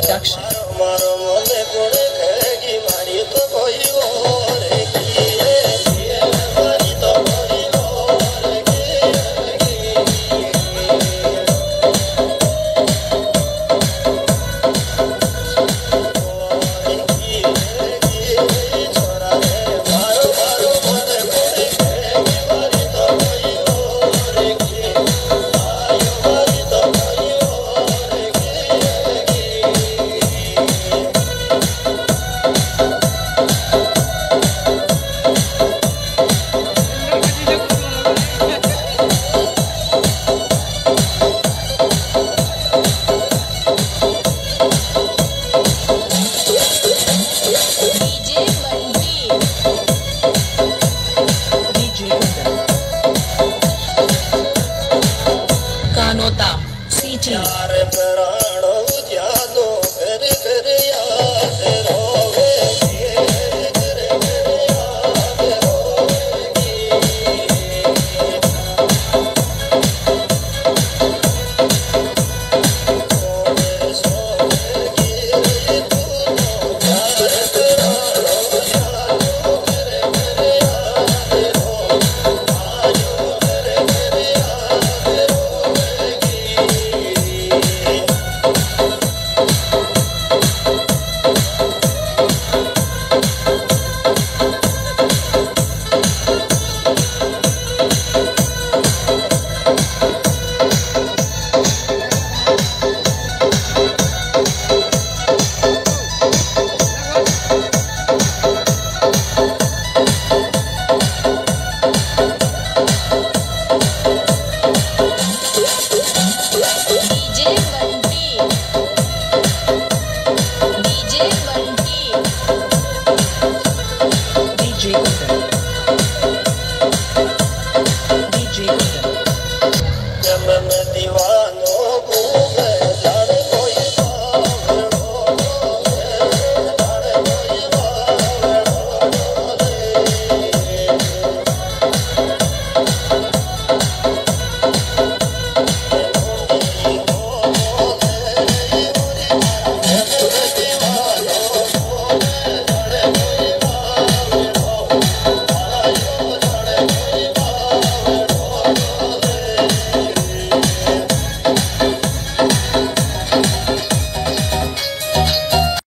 production. CT. jeito, velho.